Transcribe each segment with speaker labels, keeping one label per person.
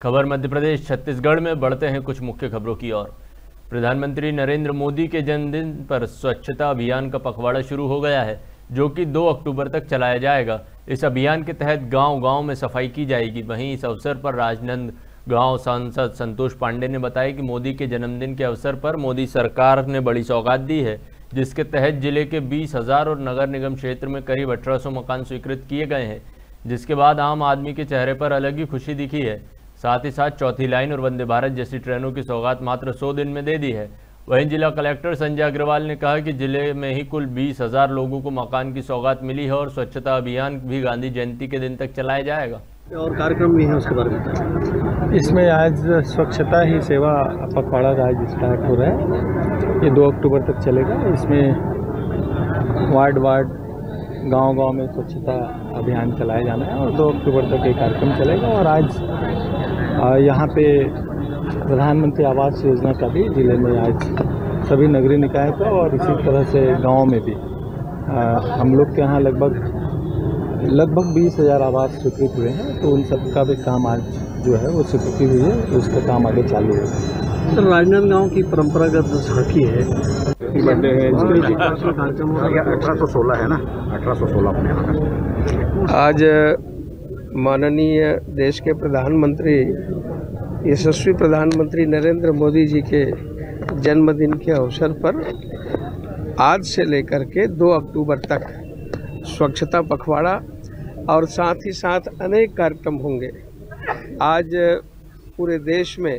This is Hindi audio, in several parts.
Speaker 1: खबर मध्य प्रदेश, छत्तीसगढ़ में बढ़ते हैं कुछ मुख्य खबरों की ओर। प्रधानमंत्री नरेंद्र मोदी के जन्मदिन पर स्वच्छता अभियान का पखवाड़ा शुरू हो गया है, जो कि 2 अक्टूबर तक चलाया जाएगा। इस अभियान के तहत गांव-गांव में सफ़ाई की जाएगी। वहीं इस अवसर पर राजनंद गाँव सांसद संतोष पांडे ने बताया कि मोदी के जन्मदिन के अवसर पर मोदी सरकार ने बड़ी सौगात दी है, जिसके तहत ज़िले के बीस हज़ार और नगर निगम क्षेत्र में करीब अठारह सौ मकान स्वीकृत किए गए हैं, जिसके बाद आम आदमी के चेहरे पर अलग ही खुशी दिखी है। साथ ही साथ चौथी लाइन और वंदे भारत जैसी ट्रेनों की सौगात मात्र 100 दिन में दे दी है। वहीं जिला कलेक्टर संजय अग्रवाल ने कहा कि ज़िले में ही कुल बीस हज़ार लोगों को मकान की सौगात मिली है और स्वच्छता अभियान भी गांधी जयंती के दिन तक चलाया जाएगा।
Speaker 2: और कार्यक्रम भी है उसके बारे में
Speaker 3: इसमें आज स्वच्छता ही सेवा पखवाड़ा का आज स्टार्ट हो रहा है। ये दो अक्टूबर तक चलेगा। इसमें वार्ड वार्ड गाँव गाँव में स्वच्छता अभियान चलाया जाना है और दो अक्टूबर तक ये कार्यक्रम चलेगा और आज यहाँ पे प्रधानमंत्री आवास योजना का भी ज़िले में आज सभी नगरीय निकाय का और इसी तरह से गाँव में भी। आ, हम लोग के यहाँ लगभग लगभग बीस हज़ार आवास स्वीकृत हुए हैं तो उन सब का भी काम आज जो है वो स्वीकृति हुई है तो उसका काम आगे चालू है।
Speaker 2: सर राजनांदगांव की परंपरागत झांकी है।
Speaker 3: है
Speaker 4: अठारह सौ सोलह है ना? अठारह सौ सोलह अपने यहाँ
Speaker 5: आज माननीय देश के प्रधानमंत्री, यशस्वी प्रधानमंत्री नरेंद्र मोदी जी के जन्मदिन के अवसर पर आज से लेकर के 2 अक्टूबर तक स्वच्छता पखवाड़ा और साथ ही साथ अनेक कार्यक्रम होंगे। आज पूरे देश में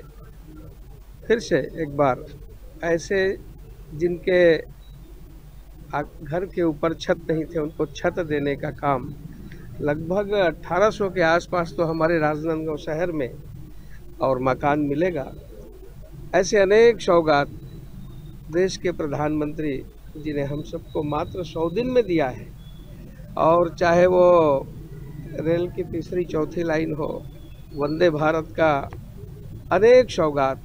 Speaker 5: फिर से एक बार ऐसे जिनके घर के ऊपर छत नहीं थे, उनको छत देने का काम लगभग 1800 के आसपास तो हमारे राजनांदगांव शहर में और मकान मिलेगा। ऐसे अनेक सौगात देश के प्रधानमंत्री जिन्हें हम सबको मात्र सौ दिन में दिया है। और चाहे वो रेल की तीसरी चौथी लाइन हो, वंदे भारत का अनेक सौगात